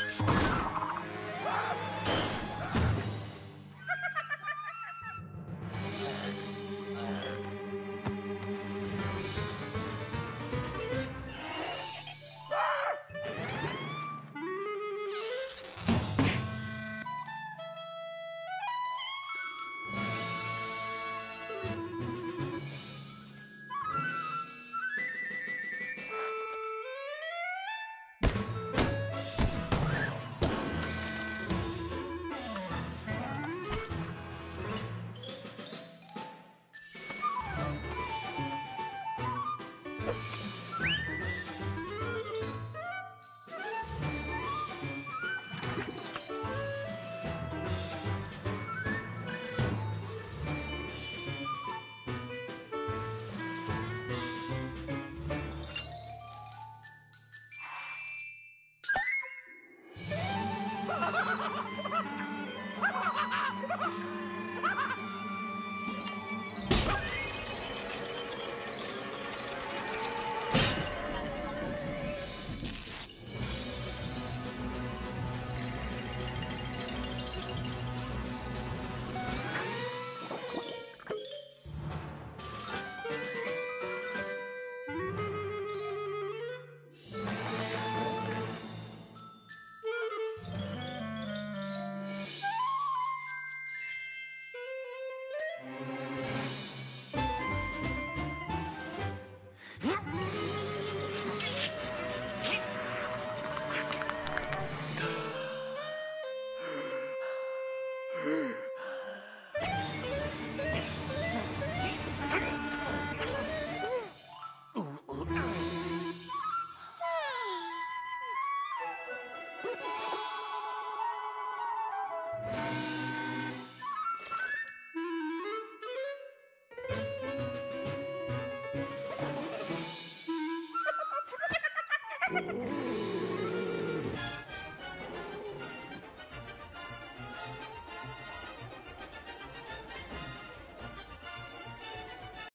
Thank Amen. Ha ha ha!